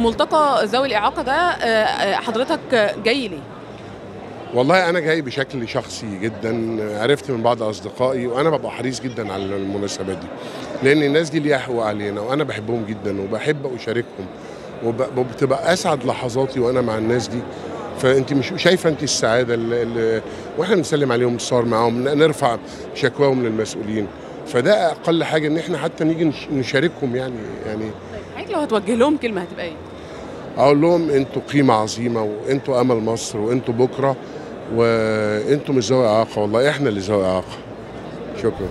ملتقى ذوي الإعاقة ده آه، آه، حضرتك جاي ليه؟ والله أنا جاي بشكل شخصي جدا عرفت من بعض أصدقائي وأنا ببقى حريص جدا على المناسبات دي لأن الناس دي ليها حقوق علينا وأنا بحبهم جدا وبحب أشاركهم وب- وبتبقى أسعد لحظاتي وأنا مع الناس دي. فأنت مش شايفة أنت السعادة اللي اللي وإحنا بنسلم عليهم نصور معاهم نرفع شكواهم للمسؤولين. فده أقل حاجة إن إحنا حتى نيجي نش- نشاركهم يعني يعني حضرتك لو هتوجه لهم كلمة هتبقى إيه؟ أقول لهم أنتوا قيمة عظيمة وأنتوا أمل مصر وأنتوا بكرة وأنتوا مش ذوي إعاقة والله إحنا اللي ذوي إعاقة. شكرا.